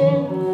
Música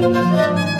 Música